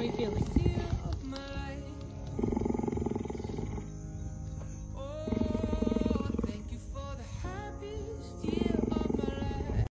How are you feeling?